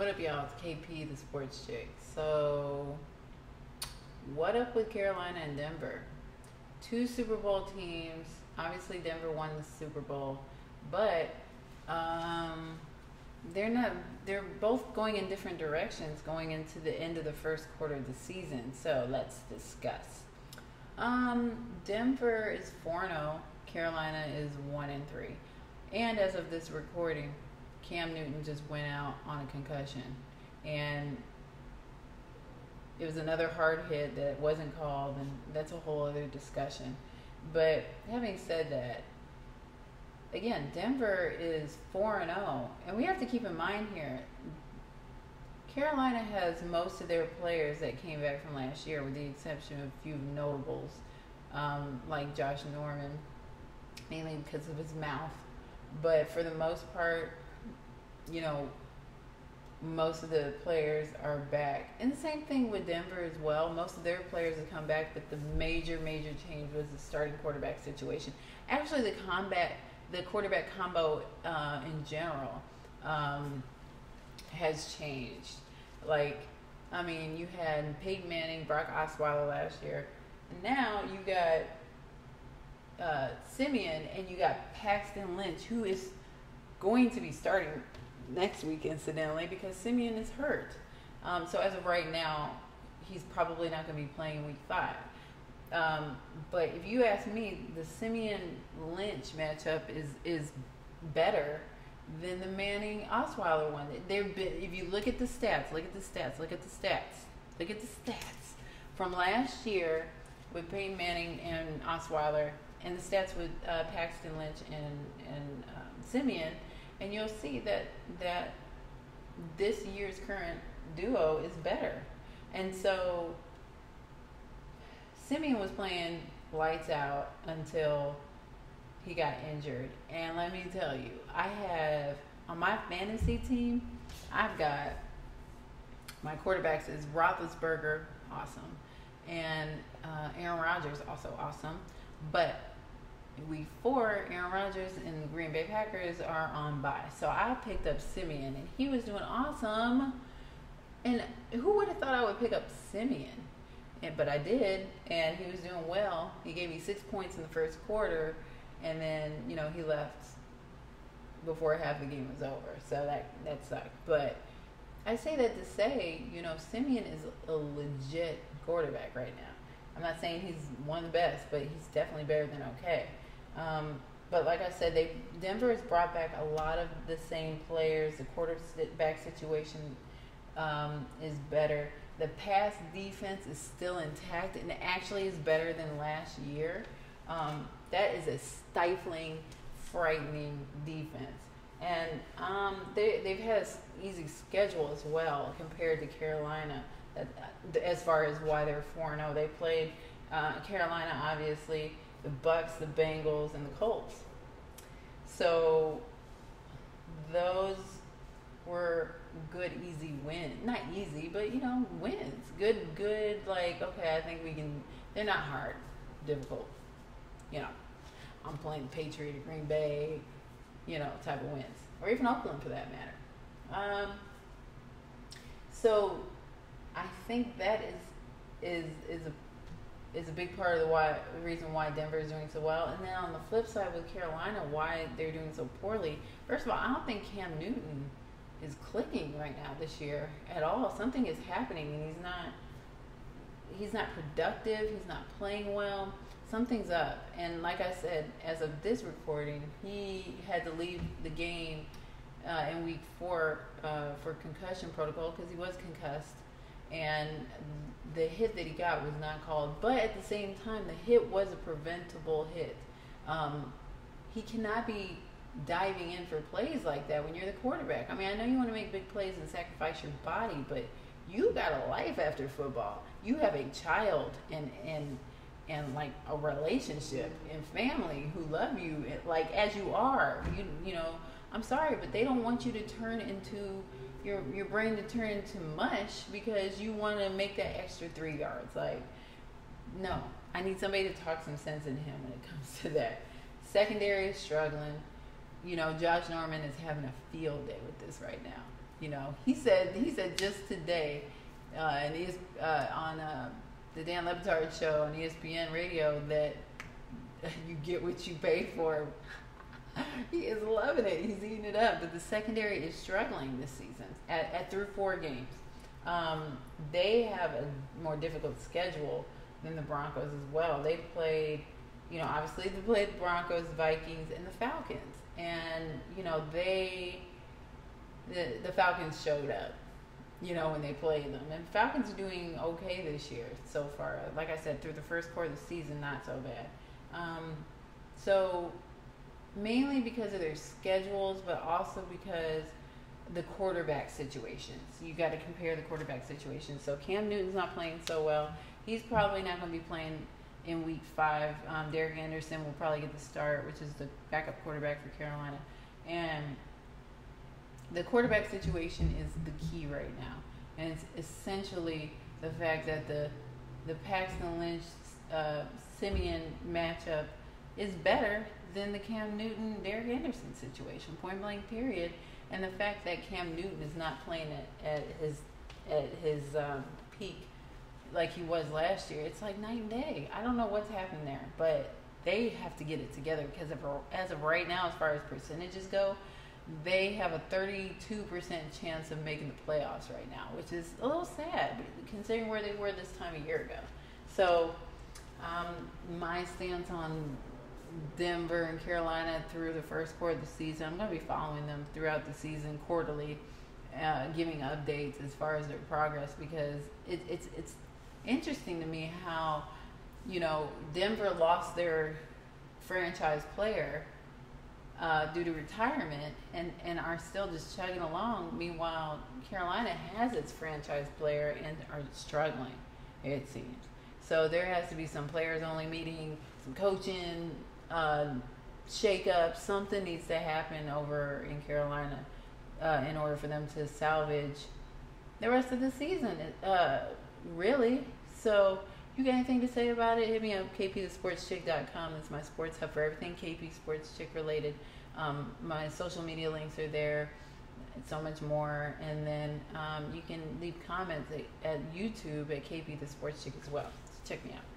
What up, y'all? It's KP, the sports chick. So, what up with Carolina and Denver? Two Super Bowl teams. Obviously, Denver won the Super Bowl, but um, they're not. They're both going in different directions going into the end of the first quarter of the season. So let's discuss. Um, Denver is four zero. Carolina is one and three. And as of this recording, Cam Newton just went out on a concussion, and it was another hard hit that wasn't called, and that's a whole other discussion. But having said that, again, Denver is 4 and 0, and we have to keep in mind here Carolina has most of their players that came back from last year, with the exception of a few notables, um, like Josh Norman, mainly because of his mouth. But for the most part, you know, most of the players are back. And the same thing with Denver as well. Most of their players have come back, but the major, major change was the starting quarterback situation. Actually, the combat, the quarterback combo uh, in general um, has changed. Like, I mean, you had Peyton Manning, Brock Osweiler last year. And now you got uh, Siemian and you got Paxton Lynch, who is going to be starting next week, incidentally, because Siemian is hurt. Um, so as of right now, he's probably not going to be playing week five. Um, but if you ask me, the Siemian Lynch matchup is is better than the Manning Osweiler one. They're if you look at the stats, look at the stats, look at the stats, look at the stats from last year with Peyton Manning and Osweiler, and the stats with uh, Paxton Lynch and and um, Siemian and you'll see that that this year's current duo is better. And so Siemian was playing lights out until he got injured. And let me tell you, I have on my fantasy team, I've got my quarterbacks is Roethlisberger, awesome, and uh, Aaron Rodgers, also awesome. But week four, Aaron Rodgers and the Green Bay Packers are on bye. So I picked up Siemian, and he was doing awesome. And who would have thought I would pick up Siemian? And, but I did, and he was doing well. He gave me six points in the first quarter, and then you know he left before half the game was over. So that that sucked. But I say that to say, you know, Siemian is a legit quarterback right now. I'm not saying he's one of the best, but he's definitely better than okay. Um, but like I said, they Denver has brought back a lot of the same players. The quarterback situation um, is better. The pass defense is still intact and actually is better than last year. Um, that is a stifling, frightening defense. And um, they, they've had an easy schedule as well compared to Carolina as far as why they're 4 0. They played uh, Carolina, obviously the Bucks, the Bengals, and the Colts. So those were good, easy wins. Not easy, but you know, wins. Good, good. Like okay, I think we can. They're not hard, difficult. You know, I'm playing the Patriot of Green Bay. You know, type of wins, or even Oakland for that matter. Um, so I think that is is is a is a big part of the why the reason why Denver is doing so well. And then on the flip side with Carolina, why they're doing so poorly. First of all, I don't think Cam Newton is clicking right now this year at all. Something is happening, and he's not he's not productive. He's not playing well. Something's up. And like I said, as of this recording, he had to leave the game uh, in week four uh, for concussion protocol because he was concussed and the hit that he got was not called. But at the same time, the hit was a preventable hit. Um, he cannot be diving in for plays like that when you're the quarterback. I mean, I know you want to make big plays and sacrifice your body, but you got a life after football. You have a child and and and like a relationship and family who love you like as you are. You you know, I'm sorry, but they don't want you to turn into your your brain to turn into mush because you want to make that extra three yards. Like, no, I need somebody to talk some sense in him when it comes to that. Secondary is struggling. You know, Josh Norman is having a field day with this right now. You know, he said he said just today, uh, and he's uh, on uh, the Dan Le Batard show on ESPN Radio that you get what you pay for. He is loving it. He's eating it up. But the secondary is struggling this season at, at through four games. Um, they have a more difficult schedule than the Broncos as well. They've played, you know, obviously they played the Broncos, Vikings, and the Falcons. And, you know, they the the Falcons showed up, you know, when they played them. And Falcons are doing okay this year so far. Like I said, through the first quarter of the season, not so bad. Um, so mainly because of their schedules, but also because the quarterback situations. You got to compare the quarterback situations. So Cam Newton's not playing so well. He's probably not going to be playing in week five. Um, Derek Anderson will probably get the start, which is the backup quarterback for Carolina. And the quarterback situation is the key right now, and it's essentially the fact that the the Paxton Lynch uh, Siemian matchup is better than the Cam Newton Derek Anderson situation, point blank period. And the fact that Cam Newton is not playing at, at his at his um, peak like he was last year, it's like night and day. I don't know what's happening there, but they have to get it together because of, as of right now, as far as percentages go, they have a 32% chance of making the playoffs right now, which is a little sad considering where they were this time a year ago. So, um, my stance on Denver and Carolina through the first quarter of the season, I'm going to be following them throughout the season quarterly, uh, giving updates as far as their progress because it, it's it's interesting to me how you know Denver lost their franchise player uh, due to retirement and, and are still just chugging along. Meanwhile, Carolina has its franchise player and are struggling, it seems. So there has to be some players only meeting, some coaching, uh, shake up. Something needs to happen over in Carolina uh, in order for them to salvage the rest of the season. Uh, really. So you got anything to say about it? Hit me up, kpthesportschick.com. It's my sports hub for everything KP Sports Chick related. Um, my social media links are there. So much more. And then um, you can leave comments at, at YouTube at KP the Sports Chick as well. So check me out.